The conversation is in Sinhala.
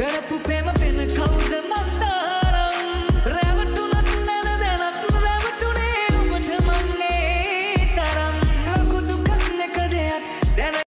කරපු පෙම පෙන කවුද මන්දාරම් රැවටුනත් නැන දැනත් රැවටුනේ ඔබට මන්නේ තරම් ලොකු දුකක් නැක දෙයක් දැන